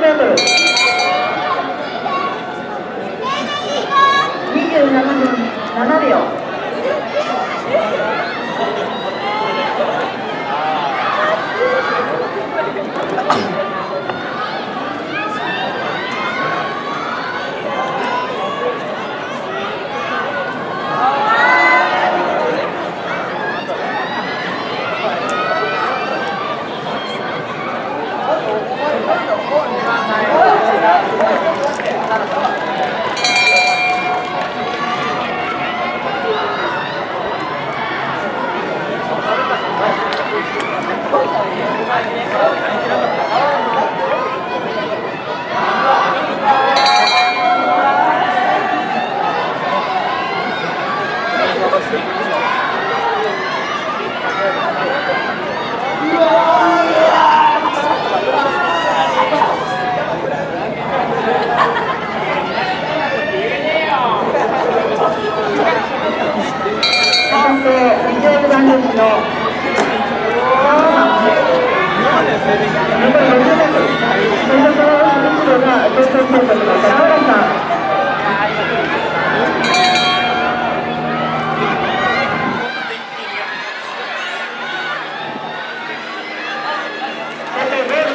miembros.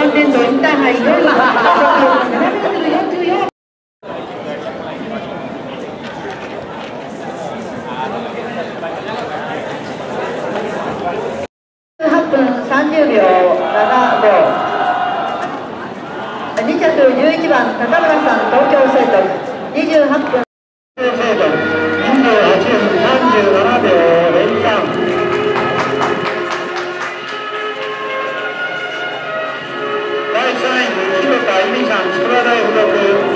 関連度インターハイ4位4 4秒75 2着11番高村さん東京生徒28分2、3、筑波大附